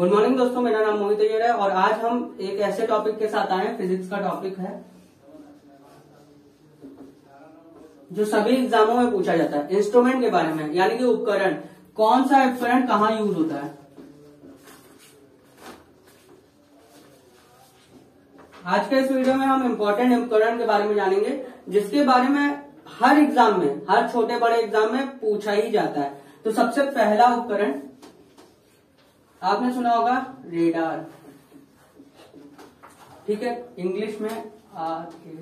Good morning दोस्तों, मेरा नाम मोहित अय्यर है और आज हम एक ऐसे टॉपिक के साथ आए हैं फिजिक्स का टॉपिक है, जो सभी एग्जामों में पूछा जाता है। इंस्ट्रूमेंट के बारे में, यानी कि उपकरण। कौन सा उपकरण कहाँ यूज़ होता है? आज के इस वीडियो में हम इम्पोर्टेंट उपकरण के बारे में जानेंगे, जिसके बारे में हर एग्ज़ाम में, हर छोटे बड़े एग्ज़ाम में पूछा ही जाता है। तो सबसे पहला उपकरण आपने सुना होगा रेडार ठीक है? इंग्लिश में आर के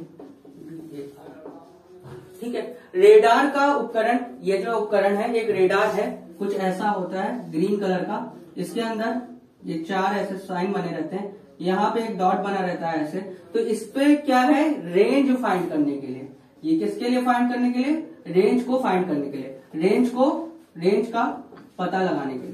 ठीक है? रेडार का उपकरण, ये जो उपकरण है एक रेडार है। कुछ ऐसा होता है ग्रीन कलर का। इसके अंदर ये चार ऐसे साइन बने रहते हैं। यहाँ पे एक डॉट बना रहता है ऐसे। तो इस पे क्या है? रेंज फाइंड करने के लिए। ये किसके लिए फाइंड करने के लिए? रेंज को फाइंड करने के लिए। रेंज को रेंज का पता लगाने के लिए।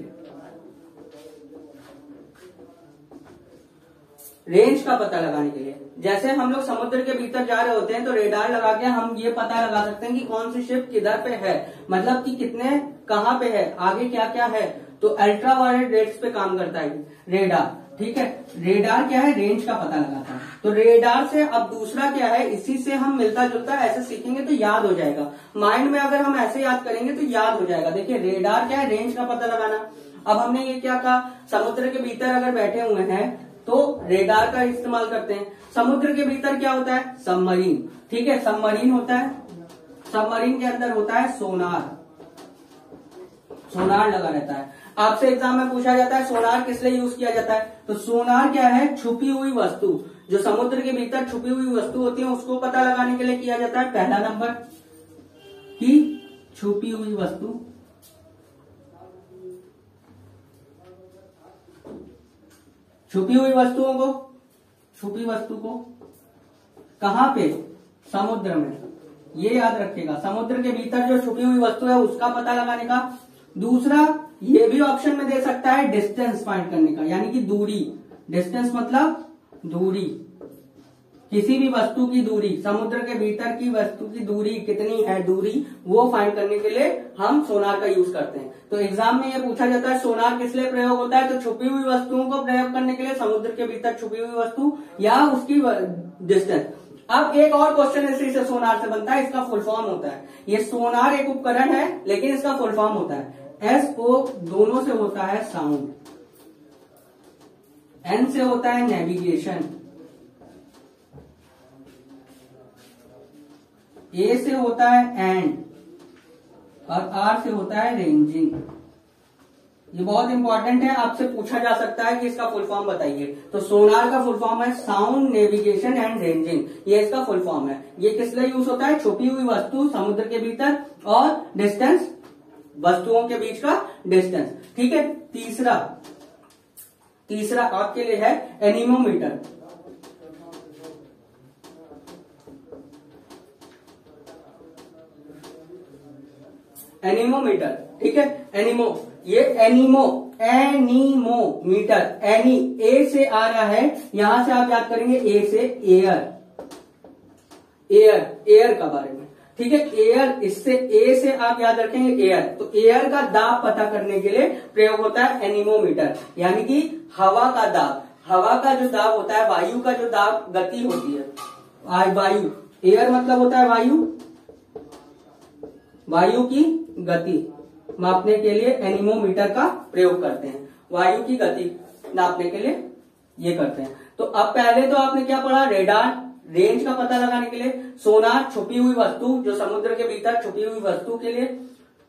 रेंज का पता लगाने के लिए। जैसे हम लोग समुद्र के भीतर जा रहे होते हैं तो रेडार लगा के हम ये पता लगा सकते हैं कि कौन सी शिप किधर पे है। मतलब कि कितने, कहाँ पे है, आगे क्या क्या है। तो अल्ट्रा वायलेट रेट्स पे काम करता है रेडार ठीक है? रेडार क्या है? रेंज का पता लगाता है। तो रेडार से अब दूसरा क्या है? इसी से हम मिलता जुलता ऐसे सीखेंगे तो याद हो जाएगा। माइंड में अगर हम ऐसे याद करेंगे तो याद हो जाएगा। देखिए रेडार क्या है? रेंज का पता लगाना। अब हमने ये क्या कहा? समुद्र के भीतर अगर बैठे हुए हैं तो रेडार का इस्तेमाल करते हैं। समुद्र के भीतर क्या होता है? सबमरीन ठीक है सबमरीन होता है। सबमरीन के अंदर होता है सोनार सोनार लगा रहता है। आपसे एग्ज़ाम में पूछा जाता है सोनार किस लिए यूज़ किया जाता है? तो सोनार क्या है? छुपी हुई वस्तु। जो समुद्र के भीतर छुपी हुई वस्तु होती है, उसको पता लगाने के लिए किया जाता है। पहला नंबर की छुपी हुई वस्तु। छुपी हुई वस्तुओं को? छुपी वस्तु को? कहाँ पे? समुद्र में। ये याद रखिएगा, समुद्र के भीतर जो छुपी हुई वस्तु है, उसका पता लगाने का। दूसरा, ये भी ऑप्शन में दे सकता है डिस्टेंस फाइंड करने का, यानी कि दूरी। डिस्टेंस मतलब दूरी। किसी भी वस्तु की दूरी, समुद्र के भीतर की वस्तु की दूरी कितनी है दूरी, वो फाइंड करने के लिए हम सोनार का यूज़ करते हैं। तो एग्ज़ाम में ये पूछा जाता है सोनार किस लिए प्रयोग होता है? तो छुपी हुई वस्तुओं को प्रयोग करने के लिए समुद्र के भीतर छुपी हुई वस्तु या उसकी डिस्टेंस अब एक और क्वेश्चन इसी से सोनार से बनता है, इसका फुल फॉर्म होता है। ये सोनार एक उपकरण है, लेकिन इसका फुल फॉर्म होता है। एस ओ दोनों से होता है साउंड एन से होता है नेविगेशन ए से होता है एंड और आर से होता है रेंजिंग ये बहुत इंपॉर्टेंट है, आपसे पूछा जा सकता है कि इसका फुल फॉर्म बताइए। तो सोनार का फुल फॉर्म है साउंड नेविगेशन एंड रेंजिंग ये इसका फुल फॉर्म है। ये किस लिए यूज़ होता है? छुपी हुई वस्तु समुद्र के भीतर और डिस्टेंस वस्तुओं के बीच का डिस्टेंस ठीक है? तीसरा तीसरा आपके लिए है एनिमोमीटर एनिमोमीटर, ठीक है? एनिमो, ये एनिमो, एनीमो मीटर, एनी ए से आ रहा है, यहाँ से आप याद करेंगे ए से एयर एयर एयर का बारे में, ठीक है? एयर इससे ए से आप याद रखेंगे एयर तो एयर का दाब पता करने के लिए प्रयोग होता है एनिमोमीटर, यानी कि हवा का दाब, हवा का जो दाब होता है, वायु का जो दाब, गति होती है वायु एयर मतलब होता है वायु वायु की गति मापने के लिए एनिमोमीटर का प्रयोग करते हैं। वायु की गति नापने के लिए ये करते हैं। तो अब पहले तो आपने क्या पढ़ा? रेडार रेंज का पता लगाने के लिए। सोनार छुपी हुई वस्तु, जो समुद्र के भीतर छुपी हुई वस्तु के लिए।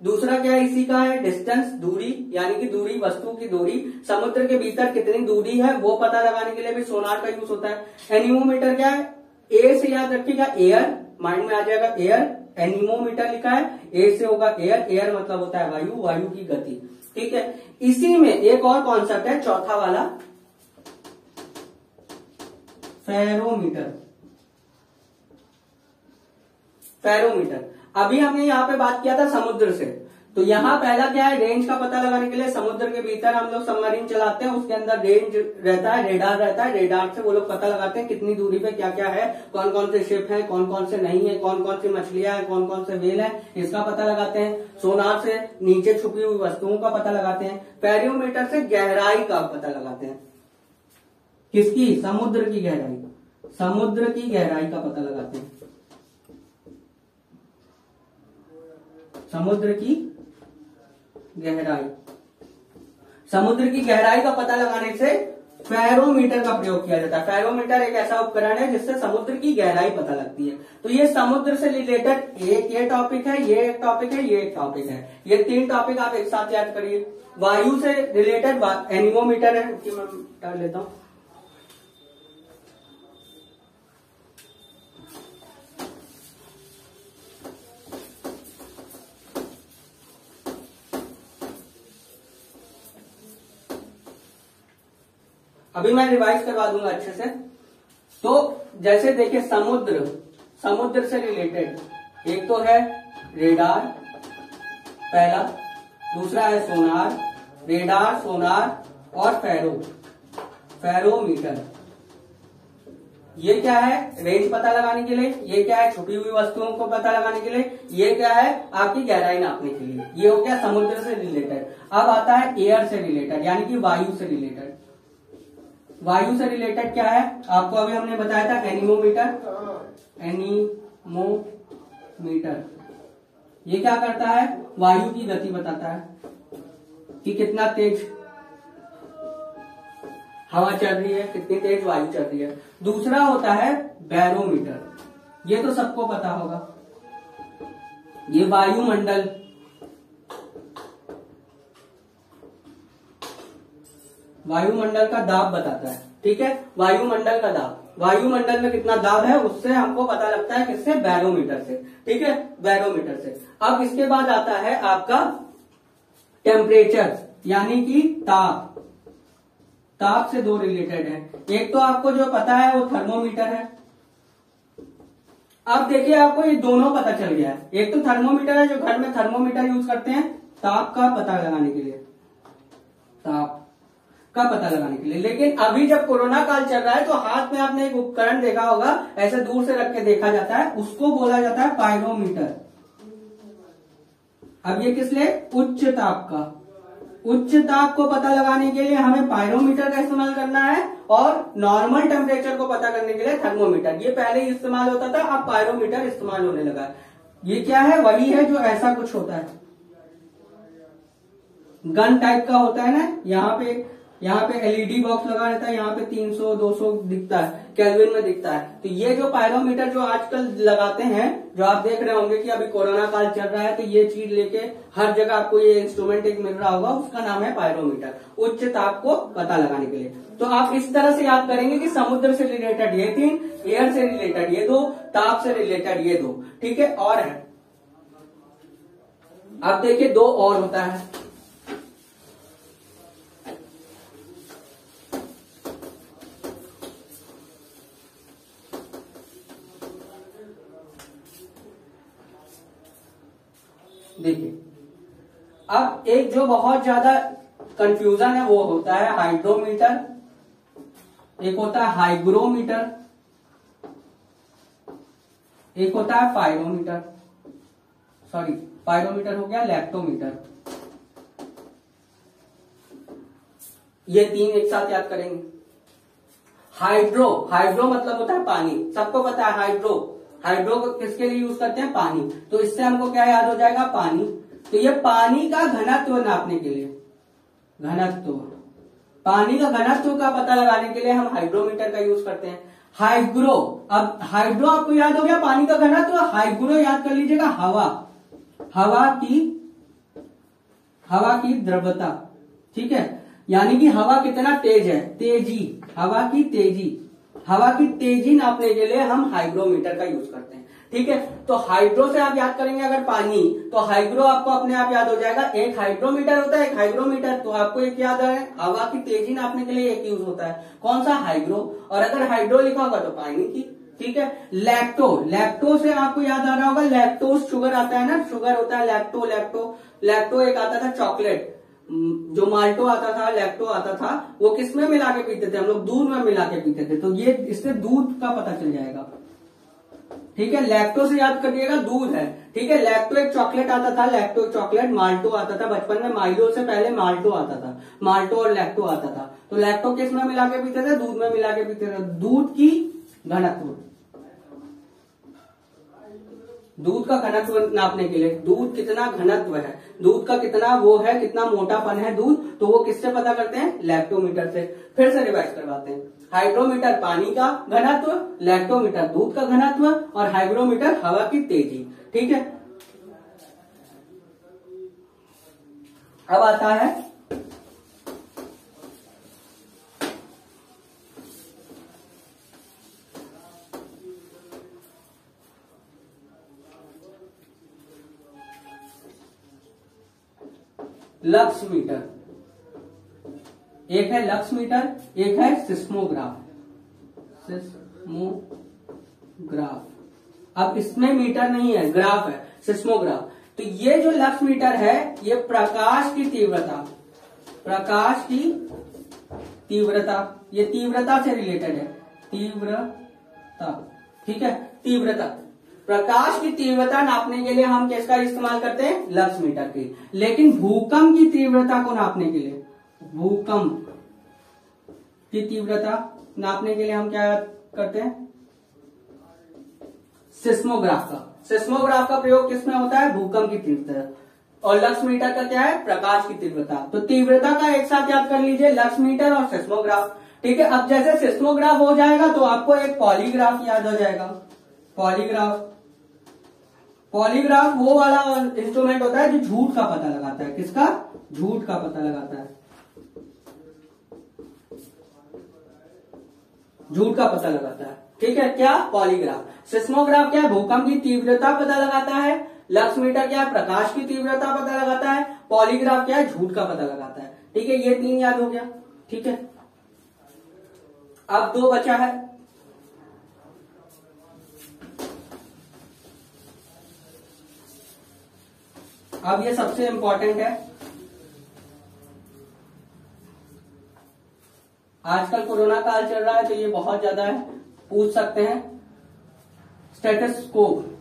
दूसरा क्या इसी का है? डिस्टेंस दूरी, यानी कि दूरी, वस्तु की दूरी। समुद्र के भीतर कितनी दूरी है, वो पता लगाने के लिए भी सोनार का यूज़ होता है। एनिमोमीटर क्या है? ए से याद रखिएगा एयर माइंड में आ जाएगा एयर एनिमोमीटर लिखा है ए से होगा एयर एयर मतलब होता है वायु वायु की गति। ठीक है? इसी में एक और कॉन्सेप्ट है, चौथा वाला। फेरोमीटर फेरोमीटर अभी हमने यहाँ पे बात किया था समुद्र से। तो यहाँ पहला क्या है? रेंज का पता लगाने के लिए समुद्र के भीतर हम लोग सबमरीन चलाते हैं, उसके अंदर रेंज रहता है रेडार रहता है रेडार से वो लोग पता लगाते हैं कितनी दूरी पे क्या क्या है कौन कौन से शिप है कौन कौन से नहीं है कौन कौन सी मछलियाँ हैं कौन कौन से वेल है, इसका पता लगाते हैं। सोनार से नीचे छुपी हुई वस्तुओं का पता लगाते हैं। पेरियोमीटर से गहराई का पता लगाते हैं। किसकी? समुद्र की गहराई समुद्र की गहराई का पता लगाते हैं। समुद्र की गहराई। समुद्र की गहराई का पता लगाने से फेरोमीटर का प्रयोग किया जाता है। फेरोमीटर एक ऐसा उपकरण है जिससे समुद्र की गहराई पता लगती है। तो ये समुद्र से रिलेटेड एक ये टॉपिक है, ये एक टॉपिक है, ये एक टॉपिक है। ये तीन टॉपिक आप एक साथ याद करिए। वायु से रिलेटेड एनिमोमीटर है। मैं लेता हूँ। अभी मैं रिवाइज करवा दूँगा अच्छे से। तो जैसे देखिए समुद्र समुद्र से रिलेटेड एक तो है रेडार पहला। दूसरा है सोनार रेडार सोनार और फेरो फेरोमीटर ये क्या है रेंज पता लगाने के लिए? ये क्या है छुपी हुई वस्तुओं को पता लगाने के लिए? ये क्या है आपकी गहराई नापने के लिए? ये हो गया समुद्र से रिलेटेड अब आता है एयर से रिलेटेड यानी कि वायु से रिलेटेड वायु से रिलेटेड क्या है? आपको अभी हमने बताया था एनिमोमीटर। एनीमोमीटर। ये क्या करता है? वायु की गति बताता है कि कितना तेज हवा चल रही है, कितनी तेज वायु चल रही है। दूसरा होता है बैरोमीटर। ये तो सबको पता होगा। ये वायुमंडल वायुमंडल का दाब बताता है, ठीक है? वायुमंडल का दाब। वायुमंडल में कितना दाब है, उससे हमको पता लगता है किससे? बैरोमीटर से, ठीक है? बैरोमीटर से। अब इसके बाद आता है आपका टेम्परेचर यानी कि ताप। ताप से दो रिलेटेड है। एक तो आपको जो पता है, वो थर्मोमीटर है। अब देखिए, आपको ये दोनों पता चल गया है। एक तो थर्मोमीटर है, जो घर में थर्मोमीटर यूज़ करते हैं, ताप का पता लगाने के लिए। ताप का पता लगाने के लिए। लेकिन अभी जब कोरोना काल चल रहा है तो हाथ में आपने एक उपकरण देखा होगा, ऐसे दूर से रख के देखा जाता है, उसको बोला जाता है पायरोमीटर अब ये किस लिए? उच्च ताप का। उच्च ताप को पता लगाने के लिए हमें पायरोमीटर का इस्तेमाल करना है और नॉर्मल टेम्परेचर को पता करने के लिए थर्मोमीटर। ये पहले इस्तेमाल होता था, अब पायरोमीटर इस्तेमाल होने लगा ये क्या है? वही है जो ऐसा कुछ होता है। गन टाइप का होता है ना, यहाँ पे यहाँ पे एलईडी बॉक्स लगा रहता है, यहाँ पे 300 200 दिखता है कैलविन में दिखता है। तो ये जो पायरोमीटर जो आजकल लगाते हैं, जो आप देख रहे होंगे कि अभी कोरोना काल चल रहा है तो ये चीज़ लेके हर जगह आपको ये इंस्ट्रूमेंट एक मिल रहा होगा, उसका नाम है पायरोमीटर उच्च ताप को पता लगाने के लिए। तो आप इस तरह से याद करेंगे कि समुद्र से रिलेटेड ये तीन एयर से रिलेटेड ये दो, ताप से रिलेटेड ये दो, ठीक है? और है। अब देखिए दो और होता है। देखिए, अब एक जो बहुत ज़्यादा कंफ्यूजन है, वो होता है हाइड्रोमीटर एक होता है हाइग्रोमीटर एक होता है पायरोमीटर सॉरी पायरोमीटर हो गया लैक्टोमीटर ये तीन एक साथ याद करेंगे. हाइड्रो हाइड्रो मतलब होता है पानी, सबको पता है हाइड्रो हाइड्रो किसके लिए यूज़ करते हैं? पानी। तो इससे हमको क्या याद हो जाएगा? पानी। तो ये पानी का घनत्व नापने के लिए। घनत्व। पानी का घनत्व का पता लगाने के लिए हम हाइड्रोमीटर का यूज़ करते हैं। हाइग्रो। अब हाइड्रो आपको याद हो गया? पानी का घनत्व। हाइग्रो याद कर लीजिएगा। हवा। हवा की हवा की द्रव्यता। ठीक है? यानी कि हवा कितना तेज है? तेज़ी। हवा की तेज़ी। हवा की तेज़ी नापने के लिए हम हाइग्रोमीटर का यूज़ करते हैं। ठीक है? तो हाइड्रो से आप याद करेंगे अगर पानी तो हाइग्रो आपको अपने आप याद हो जाएगा। एक हाइड्रोमीटर होता है, एक हाइग्रोमीटर तो आपको एक याद है, हवा की तेज़ी नापने के लिए एक यूज़ होता है। कौन सा? हाइग्रो और अगर हाइड्रो लिखा होगा तो पानी की। ठीक है? लैक्टो लैक्टो से आपको याद आ रहा होगा लैक्टोज शुगर आता है ना? शुगर होता है लैक्टो लैक्टो लैक्टो एक आता था चॉकलेट जो माल्टो आता था, लैक्टो आता था, वो किसमें मिला के पीते थे? हम लोग दूध में मिला के पीते थे। तो ये, इससे दूध का पता चल जाएगा। ठीक है? लैक्टो से याद करिएगा, दूध है। ठीक है? लैक्टो एक चॉकलेट आता था, लैक्टो चॉकलेट, माल्टो आता था। बचपन में माइलो से पहले माल्टो आता था। माल्टो और लैक्टो आता था। तो लैक्टो किसमें मिला के पीते थे? दूध में मिला के पीते थे। दूध की घनत्व। दूध का घनत्व नापने के लिए। दूध कितना घनत्व है? दूध का कितना वो है, कितना मोटापन है दूध? तो वो किससे पता करते हैं? लैक्टोमीटर से। फिर से रिवाइज करवाते हैं। हाइड्रोमीटर पानी का घनत्व लैक्टोमीटर दूध का घनत्व और हाइग्रोमीटर हवा की तेज़ी। ठीक है? अब आता है लक्स मीटर। एक है लक्स मीटर, एक है सिस्मोग्राफ। सिस्मोग्राफ। अब इसमें मीटर नहीं है, ग्राफ है, सिस्मोग्राफ। तो ये जो लक्स मीटर है, ये प्रकाश की तीव्रता। प्रकाश की तीव्रता। ये तीव्रता से रिलेटेड है। तीव्रता। ठीक है? तीव्रता। प्रकाश की तीव्रता नापने के लिए हम किसका इस्तेमाल करते हैं? लक्स मीटर की। लेकिन भूकंप की तीव्रता को नापने के लिए, भूकंप की तीव्रता नापने के लिए हम क्या करते हैं? सिस्मोग्राफ का। सिस्मोग्राफ का प्रयोग किसमें होता है? भूकंप की तीव्रता। और लक्स मीटर का क्या है? प्रकाश की तीव्रता। तो तीव्रता का एक साथ याद कर लीजिए लक्स मीटर और सिस्मोग्राफ। ठीक है, अब जैसे सिस्मोग्राफ हो जाएगा तो आपको एक पॉलीग्राफ याद हो जाएगा। पॉलीग्राफ पॉलीग्राफ वो वाला इंस्ट्रूमेंट होता है जो झूठ का पता लगाता है। किसका? झूठ का पता लगाता है। झूठ का पता लगाता है। ठीक है, क्या? पॉलीग्राफ। सिस्मोग्राफ क्या भूकंप की तीव्रता पता लगाता है। लक्स मीटर क्या प्रकाश की तीव्रता पता लगाता है। पॉलीग्राफ क्या है? झूठ का पता लगाता है। ठीक है, ये तीन याद हो गया। ठीक है। अब दो बचा है। अब ये सबसे इंपॉर्टेंट है। आजकल कोरोना काल चल रहा है तो ये बहुत ज़्यादा है। पूछ सकते हैं। स्टेटस्कोप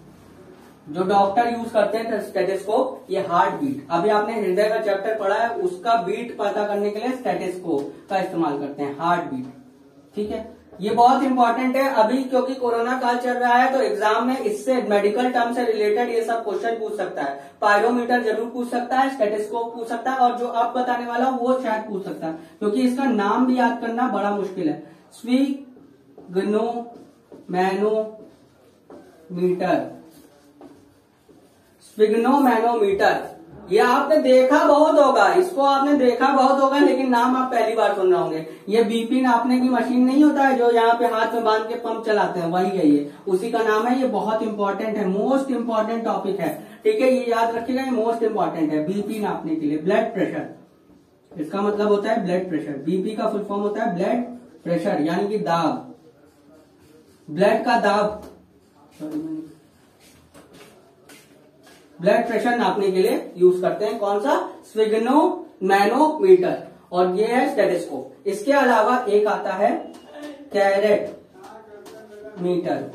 जो डॉक्टर यूज़ करते हैं स्टेटस्कोप ये हार्ट बीट अभी आपने हृदय का चैप्टर पढ़ा है, उसका बीट पता करने के लिए स्टेटस्कोप का इस्तेमाल करते हैं हार्ट बीट ठीक है? ये बहुत इंपॉर्टेंट है। अभी क्योंकि कोरोना काल चल रहा है तो एग्ज़ाम में इससे मेडिकल टर्म से रिलेटेड ये सब क्वेश्चन पूछ सकता है। पायरोमीटर ज़रूर पूछ सकता है स्टेटिस्कोप पूछ सकता है, और जो आप बताने वाला हूँ, वो शायद पूछ सकता है। क्योंकि इसका नाम भी याद करना बड़ा मुश्किल है। स्वीगनो मैनोमीटर स्विग्नोमैनोमीटर ये आपने देखा बहुत होगा, इसको आपने देखा बहुत होगा, लेकिन नाम आप पहली बार सुन रहे होंगे। ये बीपी नापने की मशीन नहीं होता है, जो यहाँ पे हाथ में बाँध के पंप चलाते हैं, वही है ये। उसी का नाम है, ये बहुत इंपॉर्टेंट है मोस्ट इंपॉर्टेंट टॉपिक है। ठीक है, ये याद रखिएगा, ये मोस्ट इंपॉर्टेंट है बीपी नापने के लिए। ब्लड प्रेशर इसका मतलब होता है ब्लड प्रेशर बीपी का फुल फॉर्म होता है ब्लड प्रेशर यानी कि दाब। ब्लड का दाब। सॉरी ब्लड प्रेशर नापने के लिए यूज़ करते हैं। कौन सा? Sphygmomanometer. और ये है स्टेटिस्कोप इसके अलावा एक आता है कैरेट मीटर।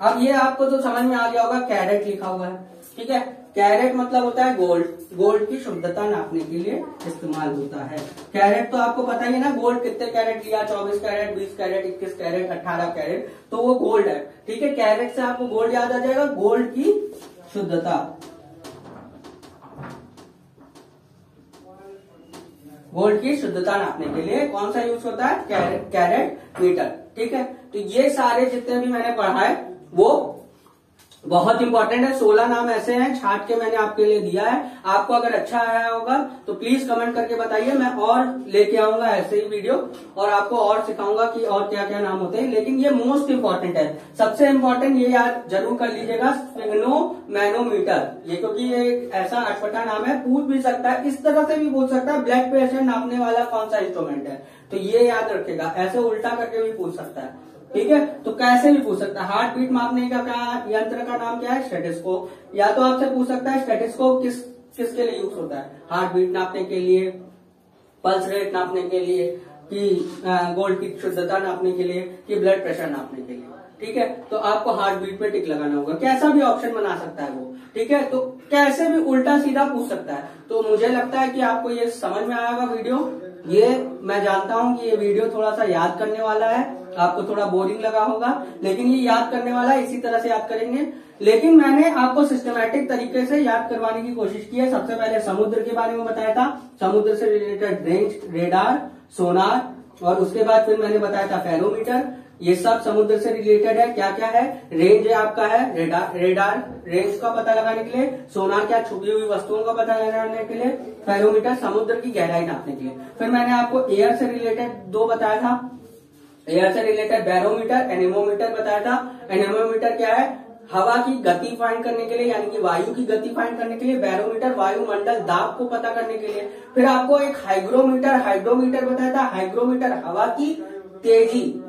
अब ये आपको तो समझ में आ गया होगा, कैरेट लिखा हुआ है। ठीक है? कैरेट मतलब होता है गोल्ड। गोल्ड की शुद्धता नापने के लिए इस्तेमाल होता है। कैरेट तो आपको पता ही ना, गोल्ड कितने कैरेट लिया? चौबीस कैरेट, बीस कैरेट, इक्कीस कैरेट, अठारह कैरेट। तो वो गोल्ड है। ठीक है? कैरेट से आपको गोल्ड याद आ जाएगा। गोल्ड की शुद्धता। गोल्ड की शुद्धता नापने के लिए कौन सा यूज़ होता है? कैरेट मीटर ठीक है? तो ये सारे जितने भी मैंने पढ़ा है, वो बहुत इंपॉर्टेंट है। सोलह नाम ऐसे हैं छाट के मैंने आपके लिए दिया है। आपको अगर अच्छा आया होगा तो प्लीज़ कमेंट करके बताइए। मैं और लेके आऊँगा ऐसे ही वीडियो और आपको और सिखाऊँगा कि और क्या क्या नाम होते हैं। लेकिन ये मोस्ट इंपॉर्टेंट है। सबसे इंपॉर्टेंट ये याद ज़रूर कर लीजिएगा स्पिग्नो मैनोमीटर ये क्योंकि ये ऐसा अटपटा नाम है, पूछ भी सकता है, इस तरह से भी पूछ सकता है ब्लड प्रेशर नापने वाला कौन सा इंस्ट्रूमेंट है? तो ये याद रखेगा। ऐसे उल्टा करके भी पूछ सकता है। ठीक है? तो कैसे भी पूछ सकता है। हार्ट बीट मापने का क्या यंत्र का नाम क्या है? स्टेटिस्कोप या तो आपसे पूछ सकता है स्टेटिस्कोप किस, किसके लिए यूज़ होता है? हार्ट बीट नापने के लिए, पल्स रेट नापने के लिए, कि गोल्ड की शुद्धता नापने के लिए, कि ब्लड प्रेशर नापने के लिए। ठीक है? तो आपको हार्ट बीट पे टिक लगाना होगा। कैसा भी ऑप्शन बना सकता है वो, ठीक है? तो कैसे भी उल्टा सीधा पूछ सकता है। तो मुझे लगता है कि आपको ये समझ में आएगा वीडियो ये मैं जानता हूँ कि ये वीडियो थोड़ा सा याद करने वाला है। आपको थोड़ा बोरिंग लगा होगा, लेकिन ये याद करने वाला है, इसी तरह से याद करेंगे। लेकिन मैंने आपको सिस्टमेटिक तरीके से याद करवाने की कोशिश की है। सबसे पहले समुद्र के बारे में बताया था। समुद्र से रिलेटेड रेंज रेडार सोनार और उसके बाद फिर मैंने बताया था फेरोमीटर ये सब समुद्र से रिलेटेड है। क्या क्या है? रेंज आपका है। रेडार रेडार रेंज का पता लगाने के लिए सोनार क्या छुपी हुई वस्तुओं का पता लगाने के लिए फेरोमीटर समुद्र की गहराई नापने के लिए। फिर मैंने आपको एयर से रिलेटेड दो बताया था। एयर से रिलेटेड बैरोमीटर एनेमोमीटर बताया था। एनेमोमीटर क्या है? हवा की गति फाइंड करने के लिए, यानी कि वायु की गति फाइंड करने के लिए बैरोमीटर वायुमंडल दाब को पता करने के लिए। फिर आपको एक हाइग्रोमीटर हाइड्रोमीटर बताया था। हाइग्रोमीटर हवा की तेज़ी।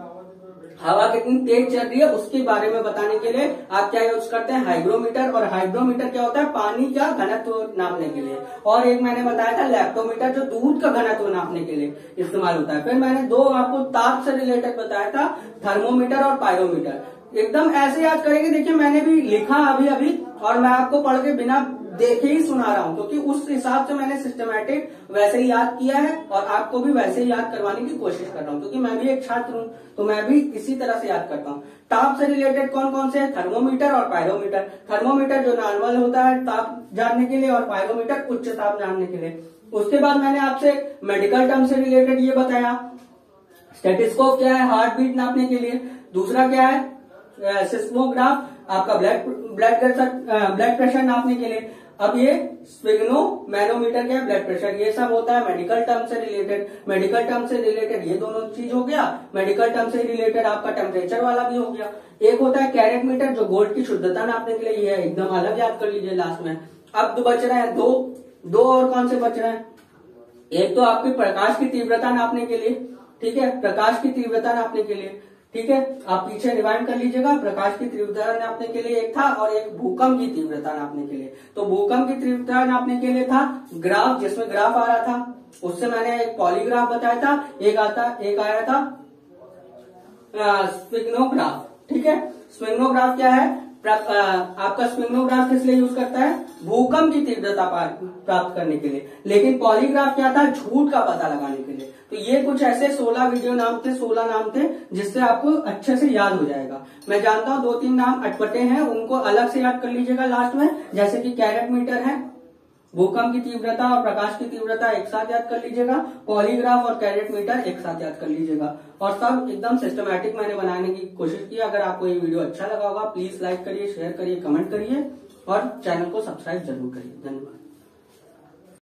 हवा कितनी तेज चल रही है उसके बारे में बताने के लिए आप क्या यूज़ करते हैं? हाइग्रोमीटर। और हाइग्रोमीटर क्या होता है? पानी का घनत्व नापने के लिए। और एक मैंने बताया था लैप्टोमीटर जो दूध का घनत्व नापने के लिए इस्तेमाल होता है। फिर मैंने दो आपको ताप से रिलेटेड बताया था थर्मोमीटर और पायरोमीटर एकदम ऐसे याद करेंगे, देखिए मैंने भी लिखा अभी अभी और मैं आपको पढ़ के बिना देखे ही सुना रहा हूँ, क्योंकि तो उस हिसाब से मैंने सिस्टमेटिक वैसे ही याद किया है और आपको भी वैसे ही याद करवाने की कोशिश कर रहा हूँ, क्योंकि तो मैं भी एक छात्र हूँ तो मैं भी इसी तरह से याद करता हूँ। ताप से रिलेटेड कौन कौन से है? थर्मोमीटर और पायरोमीटर थर्मोमीटर जो नॉर्मल होता है, ताप जानने के लिए, और पायरोमीटर उच्च ताप जानने के लिए। उसके बाद मैंने आपसे मेडिकल टर्म से रिलेटेड ये बताया। स्टेटिस्कोप क्या है? हार्ट बीट नापने के लिए। दूसरा क्या है? सिस्मोग्राफ आपका blood blood pressure blood pressure नापने के लिए। अब ये स्पिग्नो मैनोमीटर क्या ब्लड प्रेशर ये सब होता है मेडिकल टर्म से रिलेटेड मेडिकल टर्म से रिलेटेड ये दोनों चीज़ हो गया. मेडिकल टर्म से रिलेटेड आपका टेम्परेचर वाला भी हो गया. एक होता है कैरेट मीटर जो गोल्ड की शुद्धता नापने के लिए ये एकदम अलग याद कर लीजिए लास्ट में. अब तो बच रहे हैं, दो दो और कौन से बच रहे हैं? एक तो आपकी प्रकाश की तीव्रता नापने के लिए, ठीक है? प्रकाश की तीव्रता नापने के लिए. ठीक है? आप पीछे रिवाइंड कर लीजिएगा। प्रकाश की तीव्रता नापने के लिए एक था और एक भूकंप की तीव्रता नापने के लिए। तो भूकंप की तीव्रता नापने के लिए था, ग्राफ, जिसमें ग्राफ आ रहा था, उससे मैंने एक पॉलीग्राफ बताया था, एक आता, एक आया था स्पिग्नोग्राफ ठीक है? स्पिग्नोग्राफ क्या है? आपका स्पिग्नोग्राफ किस लिए यूज़ करता है? भूकंप की तीव्रता प्राप्त करने के लिए। लेकिन पॉलीग्राफ क्या था? झूठ का पता लगाने के लिए। तो ये कुछ ऐसे 16 वीडियो नाम थे 16 नाम थे, जिससे आपको अच्छे से याद हो जाएगा। मैं जानता हूँ दो तीन नाम अटपटे हैं, उनको अलग से याद कर लीजिएगा लास्ट में। जैसे कि कैरेट मीटर है भूकंप की तीव्रता और प्रकाश की तीव्रता एक साथ याद कर लीजिएगा, पॉलीग्राफ और कैरेट मीटर एक साथ याद कर लीजिएगा। और सब एकदम सिस्टमैटिक मैंने बनाने की कोशिश की। अगर आपको ये वीडियो अच्छा लगा होगा प्लीज़ लाइक करिए शेयर करिए कमेंट करिए और चैनल को सब्सक्राइब ज़रूर करिए। धन्यवाद।